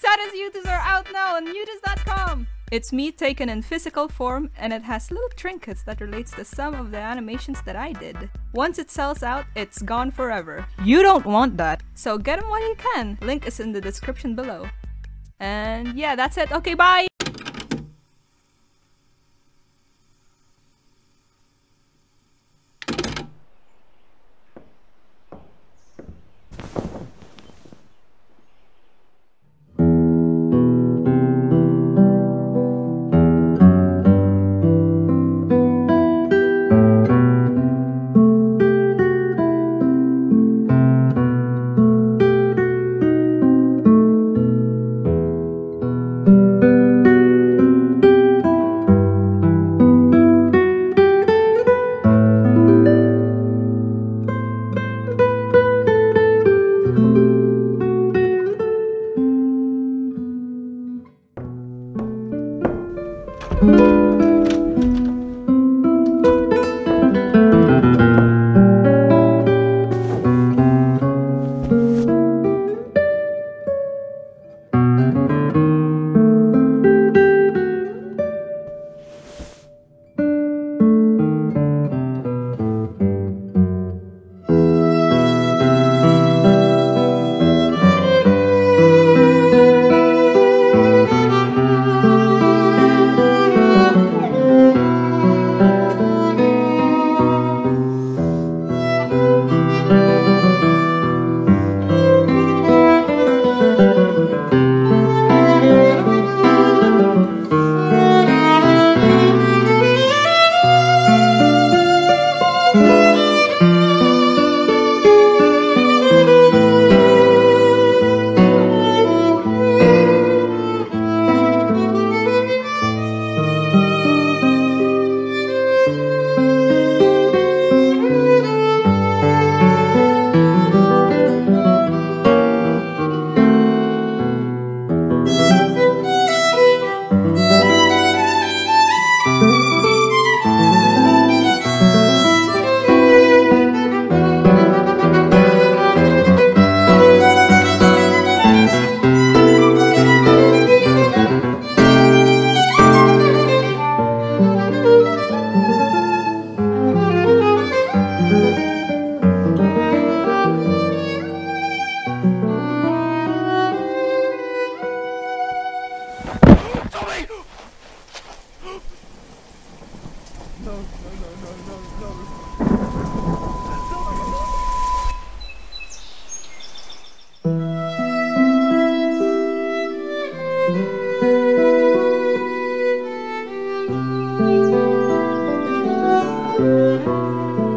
SAD-ist Youtooz are out now on youtooz.com! It's me taken in physical form, and it has little trinkets that relates to some of the animations that I did. Once it sells out, it's gone forever. You don't want that, so get them while you can. Link is in the description below. And yeah, that's it. Okay, bye! no, no, no, no, no. Música